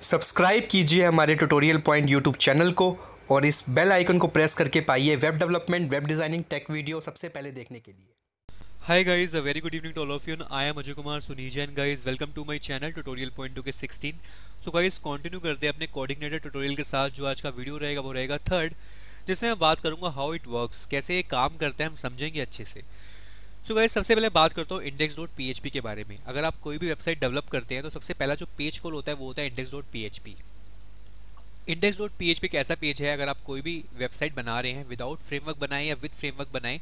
Subscribe कीजिए हमारे tutorial point YouTube channel को और इस बेल आइकन को प्रेस करके पाइए web development web designing tech video सबसे पहले देखने के लिए Hi guys, a very good evening to all of you. I am Ajay Kumar Sunija and guys, welcome to my channel tutorial point to के 16. So guys, continue करते हैं अपने coordinator tutorial के साथ जो आज का वीडियो रहेगा वो रहेगा थर्ड जिसमें मैं बात करूँगा हाउ इट वर्क्स कैसे ये काम करते हैं हम समझेंगे अच्छे से सो so गाइस सबसे पहले बात करता हूँ इंडेक्स डॉट पीएचपी के बारे में। अगर आप कोई भी वेबसाइट डेवलप करते हैं तो सबसे पहला जो पेज कॉल होता है वो होता है index dot PHP index dot P H एक ऐसा पेज है अगर आप कोई भी वेबसाइट बना रहे हैं विदाउट फ्रेमवर्क बनाएँ या विद फ्रेमवर्क बनाएँ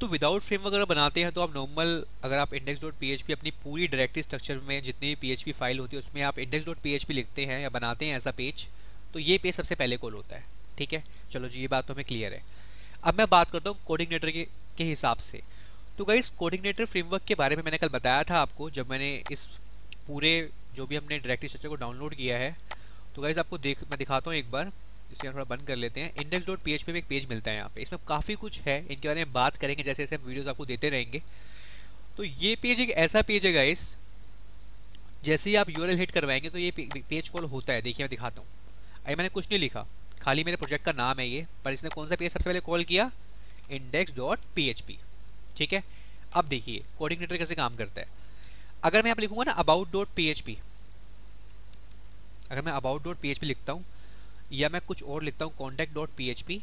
तो विदाउट फ्रेमवर्क अगर बनाते हैं तो आप नॉर्मल अगर आप index dot P H P अपनी पूरी डायरेक्टरी स्ट्रक्चर में जितनी भी पी एच पी फ़ाइल होती है उसमें आप index dot P H P लिखते हैं या बनाते हैं ऐसा पेज तो ये पेज सबसे पहले कॉल होता है। ठीक है? चलो जी ये बात तो हमें क्लियर है। अब मैं बात करता हूँ कोऑर्डिनेटर के, के हिसाब से। तो गाइस कोऑर्डिनेटर फ्रेमवर्क के बारे में मैंने कल बताया था आपको, जब मैंने इस पूरे जो भी हमने डायरेक्टरी स्ट्रक्चर को डाउनलोड किया है। तो गाइज़ आपको देख, मैं दिखाता हूँ एक बार इसे हम थोड़ा बंद कर लेते हैं। इंडेक्स डॉट पीएचपी में एक पेज मिलता है यहाँ पे। इसमें काफ़ी कुछ है, इनके बारे में बात करेंगे, जैसे जैसे हम वीडियोज़ आपको देते रहेंगे। तो ये पेज एक ऐसा पेज है गाइस जैसे ही आप यू हिट करवाएँगे तो ये पेज कॉल होता है। देखिए, मैं दिखाता हूँ। अरे, मैंने कुछ नहीं लिखा। खाली मेरे प्रोजेक्ट का नाम है ये, पर इसने कौन सा पेज सबसे पहले कॉल किया? Index dot P H P ठीक है? अब देखिए कोऑर्डिनेटर कैसे काम करता है। अगर मैं आप लिखूँगा ना अबाउट डॉट पीएचपी अगर मैं अबाउट डॉट पीएचपी लिखता हूँ, या मैं कुछ और लिखता हूँ कॉन्टैक्ट डॉट पीएचपी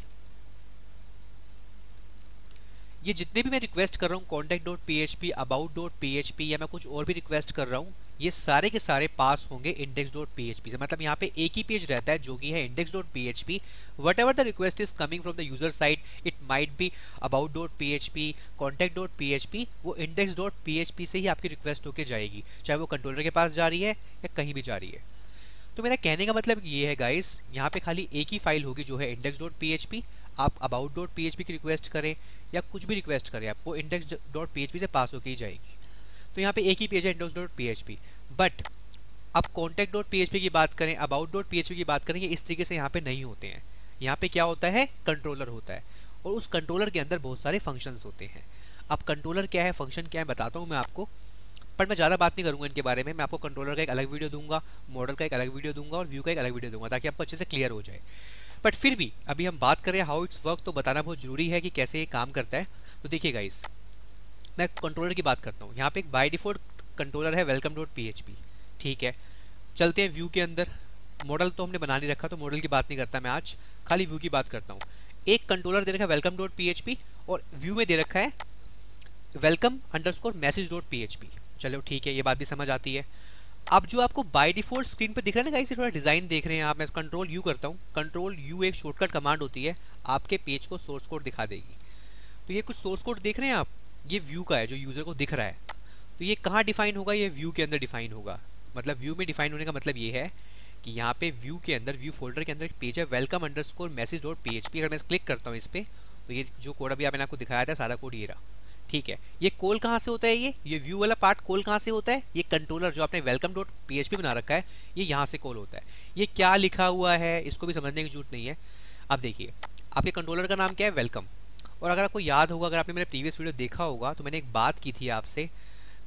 ये जितने भी मैं रिक्वेस्ट कर रहा हूँ contact dot P H P about dot P H P या मैं कुछ और भी रिक्वेस्ट कर रहा हूँ ये सारे के सारे पास होंगे index dot P H P से। मतलब यहाँ पे एक ही पेज रहता है जो कि है index dot P H P whatever the request is coming from the user side it might be about dot P H P contact dot P H P वो index dot P H P से ही आपकी request होकर जाएगी। चाहे वो controller के पास जा रही है या कहीं भी जा रही है। तो मेरा कहने का मतलब ये है गाइस यहाँ पे खाली एक ही फ़ाइल होगी जो है index dot P H P आप about dot P H P की रिक्वेस्ट करें या कुछ भी रिक्वेस्ट करें, आपको index dot P H P से पास होकर ही जाएगी। तो यहाँ पे एक ही पेज है index dot P H P but अब कॉन्टैक्ट डॉट पीएचपी की बात करें अबाउट डॉट पीएचपी की बात करें, ये इस तरीके से यहाँ पे नहीं होते हैं। यहाँ पे क्या होता है? कंट्रोलर होता है। और उस कंट्रोलर के अंदर बहुत सारे फ़ंक्शंस होते हैं। अब कंट्रोलर क्या है? फ़ंक्शन क्या है? बताता हूँ मैं आपको। पर मैं ज़्यादा बात नहीं करूँगा इनके बारे में। मैं आपको कंट्रोलर का एक अलग वीडियो दूँगा मॉडल का एक अलग वीडियो दूँगा और व्यू का एक अलग वीडियो दूँगा, ताकि आपको अच्छे से क्लियर हो जाए। बट फिर भी, अभी हम बात करें हाउ इट्स वर्क तो बताना बहुत ज़रूरी है कि कैसे ये काम करता है। तो देखिए गाइस मैं कंट्रोलर की बात करता हूँ। यहाँ पे एक बाई डिफ़ॉल्ट कंट्रोलर है वेलकम डॉट पी ठीक है। चलते हैं व्यू के अंदर। मॉडल तो हमने बना नहीं रखा तो मॉडल की बात नहीं करता मैं आज। खाली व्यू की बात करता हूँ। एक कंट्रोलर दे रखा है वेलकम डॉट पी और व्यू में दे रखा है welcome underscore message dot P चलो ठीक है, ये बात भी समझ आती है। अब जो आपको बाय डिफ़ॉल्ट स्क्रीन पर दिख रहा है ना गाइस थोड़ा डिज़ाइन देख रहे हैं आप। मैं कंट्रोल यू करता हूँ। कंट्रोल यू एक शॉर्टकट कमांड होती है, आपके पेज को सोर्स कोड दिखा देगी। तो ये कुछ सोर्स कोड देख रहे हैं आप? ये व्यू का है, जो यूज़र को दिख रहा है। तो ये कहाँ डिफाइन होगा? ये व्यू के अंदर डिफाइन होगा। मतलब व्यू में डिफाइन होने का मतलब ये है कि यहाँ पे व्यू के अंदर व्यू फोल्डर के अंदर एक पेज है welcome underscore message dot P H P अगर मैं क्लिक करता हूँ इस पर तो ये जो कोड अभी मैंने आपको दिखाया था, सारा कोड ये रहा। ठीक है? ये कॉल कहाँ से होता है ये? ये व्यू वाला पार्ट कॉल कहाँ से होता है? ये कंट्रोलर जो आपने वेलकम डॉट पीएचपी बना रखा है, ये यहाँ से कॉल होता है। ये क्या लिखा हुआ है? इसको भी समझने की ज़रूरत नहीं है। अब देखिए, आपके कंट्रोलर का नाम क्या है? वेलकम और अगर आपको याद होगा, अगर आपने मेरे प्रीवियस वीडियो देखा होगा तो मैंने एक बात की थी आपसे।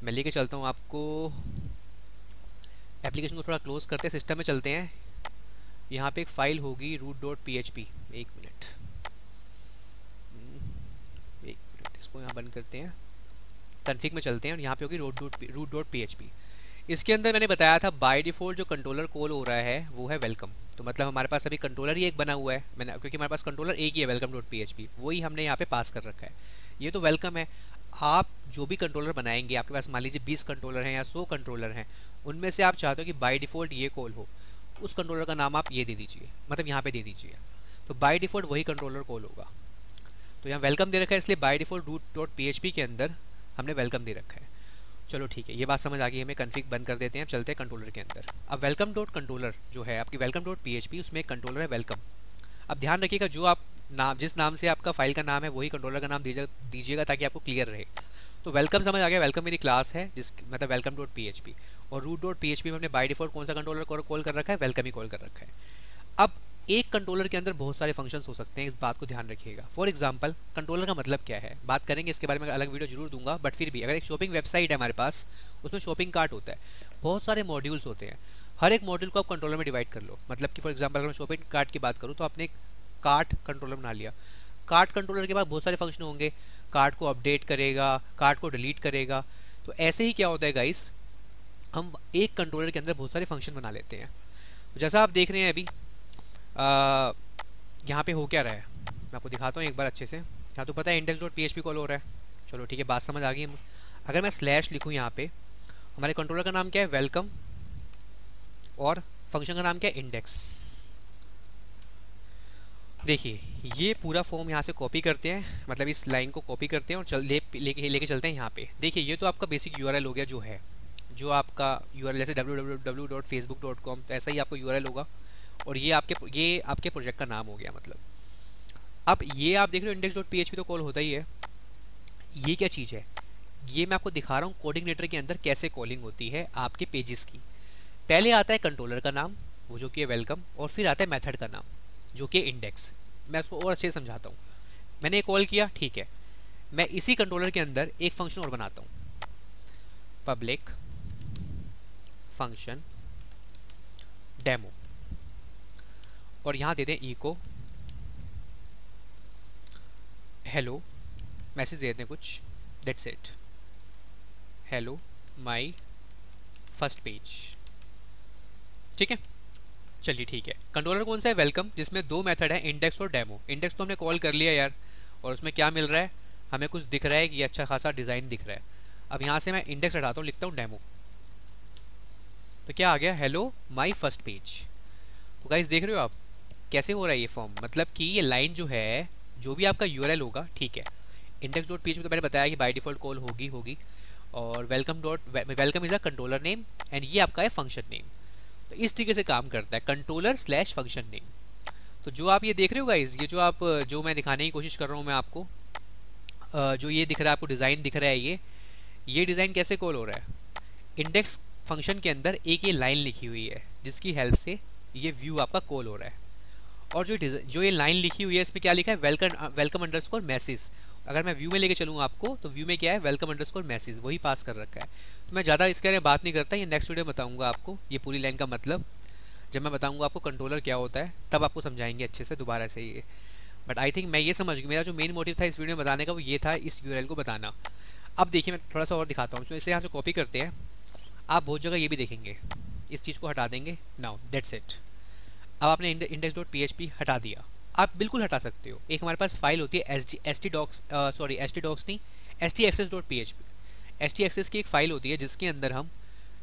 मैं लेके चलता हूँ आपको। एप्लीकेशन को थोड़ा क्लोज करते हैं सिस्टम में चलते हैं। यहाँ पे एक फ़ाइल होगी route dot P H P एक मिनट एक मिनट इसको यहाँ बंद करते हैं। कन्फिक में चलते हैं और यहाँ पे होगी route dot route dot P H P इसके अंदर मैंने बताया था बाय डिफ़ॉल्ट जो कंट्रोलर कॉल हो रहा है, वो है वेलकम तो मतलब हमारे पास अभी कंट्रोलर ही एक बना हुआ है। मैंने क्योंकि हमारे पास कंट्रोलर एक ही है welcome dot P H P वही हमने यहाँ पे पास कर रखा है। ये तो वेलकम है। आप जो भी कंट्रोलर बनाएँगे, आपके पास मान लीजिए बीस कंट्रोलर हैं या सौ कंट्रोलर हैं, उनमें से आप चाहते हो कि बाई डिफ़ॉल्ट ये कॉल हो, उस कंट्रोलर का नाम आप ये दे दीजिए। मतलब यहाँ पर दे दीजिए। तो बाई डिफ़ॉल्ट वही कंट्रोलर कॉल होगा। तो यहाँ वेलकम दे रखा है, इसलिए by default route dot P के अंदर हमने वेलकम दे रखा है। चलो ठीक है, ये बात समझ आ गई, हमें कन्फिक बंद कर देते हैं चलते हैं कंट्रोलर के अंदर। अब वेलकम डॉट कंट्रोलर जो है, आपकी वेलकम डॉट पीएचपी उसमें एक कंट्रोलर है वेलकम अब ध्यान रखिएगा, जो आप नाम, जिस नाम से आपका फ़ाइल का नाम है, वही कंट्रोलर का नाम दीजिएगा ताकि आपको क्लियर रहे। तो वेलकम समझ आ गया वेलकम मेरी क्लास है, जिस मतलब वेलकम डॉट पीएचपी और रूट डॉट पी में हमने बाई डिफ़ॉल्ट कौन सा कंट्रोलर कॉल कर रखा है? वेलकम ही कॉल कर रखा है। अब एक कंट्रोलर के अंदर बहुत सारे फ़ंक्शंस हो सकते हैं, इस बात को ध्यान रखिएगा। फॉर एग्जांपल कंट्रोलर का मतलब क्या है? बात करेंगे इसके बारे में, अलग वीडियो ज़रूर दूँगा बट फिर भी, अगर एक शॉपिंग वेबसाइट है हमारे पास, उसमें शॉपिंग कार्ट होता है, बहुत सारे मॉड्यूल्स होते हैं। हर एक मॉड्यूल को आप कंट्रोलर में डिवाइड कर लो। मतलब कि फॉर एग्ज़ाम्पल अगर मैं शॉपिंग कार्ट की बात करूँ तो आपने कार्ट कंट्रोलर बना लिया। कार्ट कंट्रोलर के बाद बहुत सारे फ़ंक्शन होंगे। कार्ट को अपडेट करेगा कार्ट को डिलीट करेगा। तो ऐसे ही क्या होता है गाइस हम एक कंट्रोलर के अंदर बहुत सारे फ़ंक्शन बना लेते हैं। तो जैसा आप देख रहे हैं अभी यहाँ पे हो क्या रहा है? मैं आपको दिखाता हूँ एक बार अच्छे से। यहाँ तो पता है इंडेक्स डॉट पी कॉल हो रहा है। चलो ठीक है, बात समझ आ गई। अगर मैं स्लैश लिखूँ यहाँ पे, हमारे कंट्रोलर का नाम क्या है? वेलकम और फ़ंक्शन का नाम क्या है? इंडेक्स देखिए, ये पूरा फॉर्म यहाँ से कॉपी करते हैं। मतलब इस लाइन को कॉपी करते हैं और चल, ले, लेके चलते हैं यहाँ पे। देखिए, ये तो आपका बेसिक यूआरएल हो गया जो है। जो आपका यूआरएल जैसे www.facebook.com तो ऐसा ही आपको यूआरएल होगा। और ये आपके ये आपके प्रोजेक्ट का नाम हो गया मतलब। अब ये आप देख रहे हो इंडेक्स डॉट पी तो कॉल होता ही है। ये क्या चीज़ है? ये मैं आपको दिखा रहा हूँ कोडिंगनेटर के अंदर कैसे कॉलिंग होती है आपके पेजेस की। पहले आता है कंट्रोलर का नाम, वो जो कि है वेलकम और फिर आता है मेथड का नाम, जो कि इंडेक्स मैं उसको और अच्छे से समझाता हूँ। मैंने कॉल किया, ठीक है। मैं इसी कंट्रोलर के अंदर एक फ़ंक्शन और बनाता हूँ। पब्लिक फ़ंक्शन डेमो और यहाँ दे दें इको हेलो मैसेज दे दें कुछ. That's it hello my first page ठीक है? चलिए ठीक है. कंट्रोलर कौन सा है? वेलकम जिसमें दो मेथड है इंडेक्स और डेमो इंडेक्स तो हमने कॉल कर लिया यार. और उसमें क्या मिल रहा है? हमें कुछ दिख रहा है कि अच्छा खासा डिज़ाइन दिख रहा है. अब यहाँ से मैं इंडेक्स हटाता हूँ, लिखता हूँ डेमो तो क्या आ गया? हेलो माई फ़र्स्ट पेज तो गाइज़ देख रहे हो आप? कैसे हो रहा है ये फॉर्म मतलब कि ये लाइन जो है, जो भी आपका यूआरएल होगा, ठीक है। इंडेक्स डॉट पेज में तो मैंने बताया कि बाई डिफ़ॉल्ट कॉल होगी होगी। और welcome dot welcome is a controller name and ये आपका है फ़ंक्शन नेम तो इस तरीके से काम करता है कंट्रोलर स्लैश फ़ंक्शन नेम तो जो आप ये देख रहे हो गाइज़ ये जो आप, जो मैं दिखाने की कोशिश कर रहा हूँ मैं आपको जो ये दिख रहा है, आपको डिज़ाइन दिख रहा है ये ये डिज़ाइन कैसे कॉल हो रहा है? इंडेक्स फ़ंक्शन के अंदर एक ये लाइन लिखी हुई है, जिसकी हेल्प से ये व्यू आपका कॉल हो रहा है। और जो जो ये लाइन लिखी हुई है, इसमें क्या लिखा है? Welcome welcome underscore message अगर मैं व्यू में लेके चलूँ आपको तो व्यू में क्या है? वेलकम अंडर स्कोर मैसेज वही पास कर रखा है. तो मैं ज़्यादा इसके बारे में बात नहीं करता, ये नेक्स्ट वीडियो बताऊँगा आपको, ये पूरी लाइन का मतलब. जब मैं बताऊँगा आपको कंट्रोलर क्या होता है, तब आपको समझाएँगे अच्छे से दोबारा से ये. बट आई थिंक मैं ये समझ गई मेरा जो मेन मोटिव था इस वीडियो में बताने का, वो ये था इस यू को बताना. अब देखिए, मैं थोड़ा सा और दिखाता हूँ. इसमें इसे यहाँ से कॉपी करते हैं. आप बहुत जगह ये भी देखेंगे. इस चीज़ को हटा देंगे. नाउ दैट्स इट अब आपने इंडेक्स डॉट पी हटा दिया। आप बिल्कुल हटा सकते हो। एक हमारे पास फ़ाइल होती है S D S T docs sorry S T docs नहीं S T access dot P H P S T access की एक फ़ाइल होती है, जिसके अंदर हम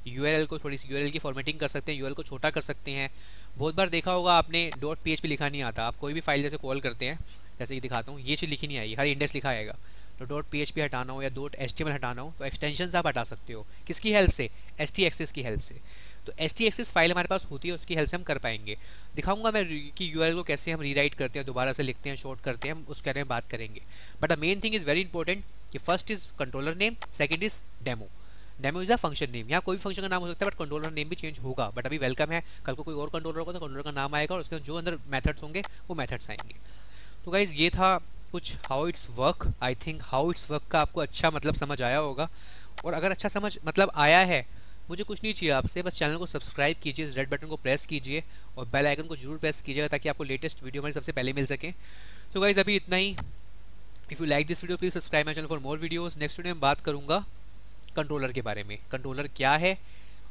यू एल को थोड़ी सी यू एल की फॉर्मेटिंग कर सकते हैं यू एल को छोटा कर सकते हैं। बहुत बार देखा होगा आपने डॉट पी एच पी लिखा नहीं आता। आप कोई भी फ़ाइल जैसे कॉल करते हैं, जैसे कि दिखाता हूँ, ये चीज़ लिखी नहीं आएगी हर इंडेक्स लिखा आएगा। तो डॉट पी एच पी हटाना हो या डॉट एस टी एम हटाना हो तो एक्सटेंशन आप हटा सकते हो। किसकी हेल्प से? एस टी एक्सेस की हेल्प से। तो एस टी एक्सेस फ़ाइल हमारे पास होती है, उसकी हेल्प से हम कर पाएँगे। दिखाऊँगा मैं कि यू को कैसे हम रीराइट करते हैं, दोबारा से लिखते हैं शॉर्ट करते हैं, हम उसके बारे में बात करेंगे। But the main thing is very important कि first is controller name second is demo demo is a function name यहाँ कोई भी फ़ंक्शन का नाम हो सकता है बट कंट्रोलर नेम भी चेंज होगा। बट अभी वेलकम है। कल को कोई और कंट्रोलर होगा तो कंट्रोलर का नाम आएगा और उसके जो अंदर मैथड्स होंगे, वो मैथड्स आएँगे। तो गाइज़ ये था कुछ how it's work I think how it's work का आपको अच्छा मतलब समझ आया होगा। और अगर अच्छा समझ मतलब आया है मुझे कुछ नहीं चाहिए आपसे, बस चैनल को सब्सक्राइब कीजिए, इस रेड बटन को प्रेस कीजिए और बेल आइकन को ज़रूर प्रेस कीजिएगा ताकि आपको लेटेस्ट वीडियो हमारे सबसे पहले मिल सके। सो गाइज़ अभी इतना ही। If you like this video please subscribe my channel for more videos next video में बात करूँगा कंट्रोलर के बारे में। कंट्रोलर क्या है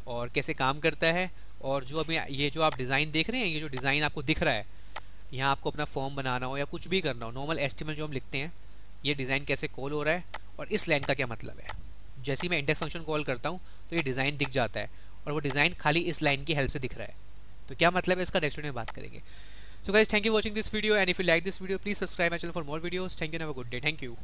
और कैसे काम करता है और जो अभी ये जो आप डिज़ाइन देख रहे हैं, ये जो डिज़ाइन आपको दिख रहा है, यहाँ आपको अपना फॉर्म बनाना हो या कुछ भी करना हो नॉर्मल एस्टिमेट जो हम लिखते हैं, ये डिज़ाइन कैसे कॉल हो रहा है और इस लाइन का क्या मतलब है। जैसे ही मैं इंडेक्स फ़ंक्शन कॉल करता हूँ तो ये डिज़ाइन दिख जाता है और वो डिज़ाइन खाली इस लाइन की हेल्प से दिख रहा है। तो क्या मतलब है इसका नेक्स्ट वीडियो में बात करेंगे। So guys thank you watching this video and if you like this video please subscribe my channel for more videos thank you have a good day thank you